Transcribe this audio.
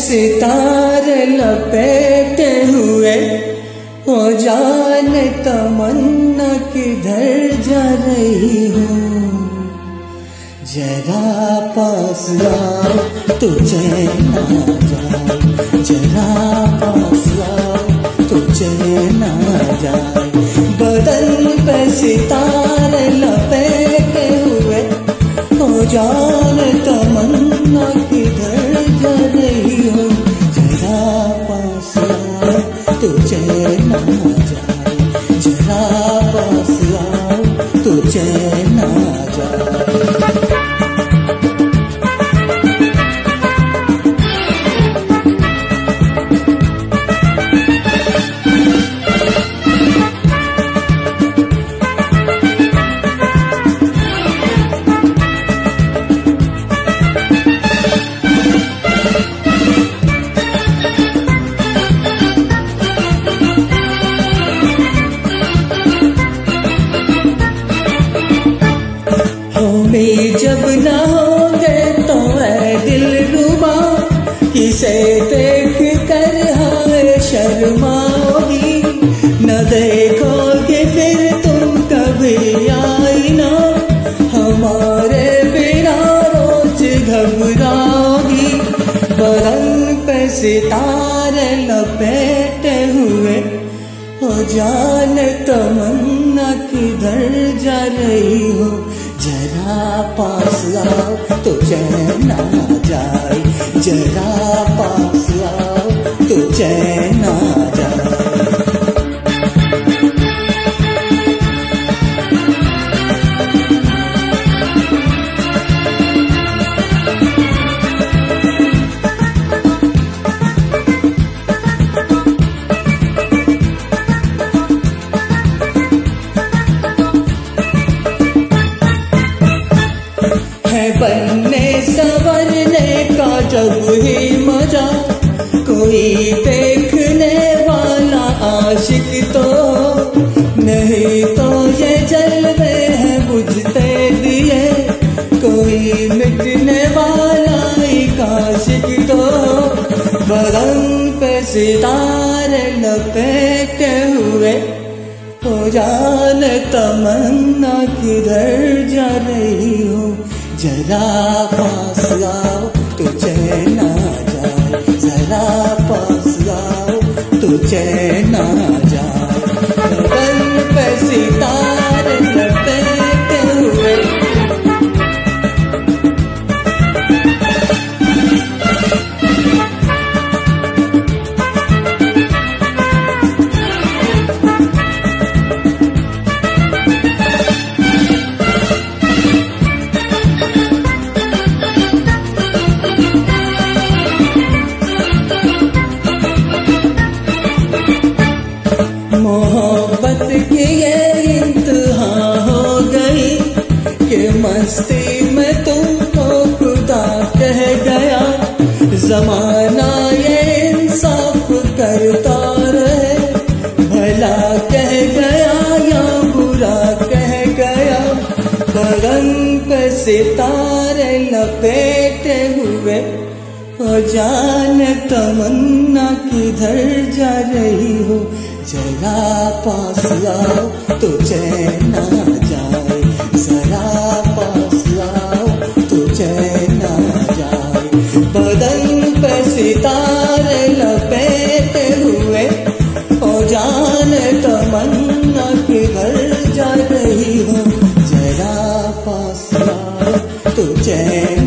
पे लपेटे हुए, ओ जाने तमन्ना किधर जा रही हूँ। जरा पास आओ तुझे ना जाए जरा पास आओ तुझे ना जाए तुझे ना हमें जब न होंगे तो है दिल रुबा किसे देख कर हाय शर्माओगी? न देखोगे फिर तुम कभी आई ना हमारे बिना रोज घबराओगी। बदन पे सितारे लपेटे हुए। हो जाने तमन्ना किधर जा रही हो? जरा पास आओ तो चैन है बनने संवरने का जब ही मज़ा, कोई देखने वाला आशिक तो। नहीं तो ये जलवे है बुझते दिए, कोई मिटने वाला एक आशिक तो। बदन पे सितारे लपेटे हुए, हो जान तमन्ना किधर जा रही जरा पास आओ तुझे ना जाए। जरा पास आओ तुझे ना जाए। मस्ती में तुमको खुदा कह गया, जमाना ये इंसाफ करता रहे। भला कह गया या बुरा कह गया बदन पे सितारे लपेटे हुए जान तमन्ना किधर जा रही हो जरा पास आओ तो चैन tự trẻ.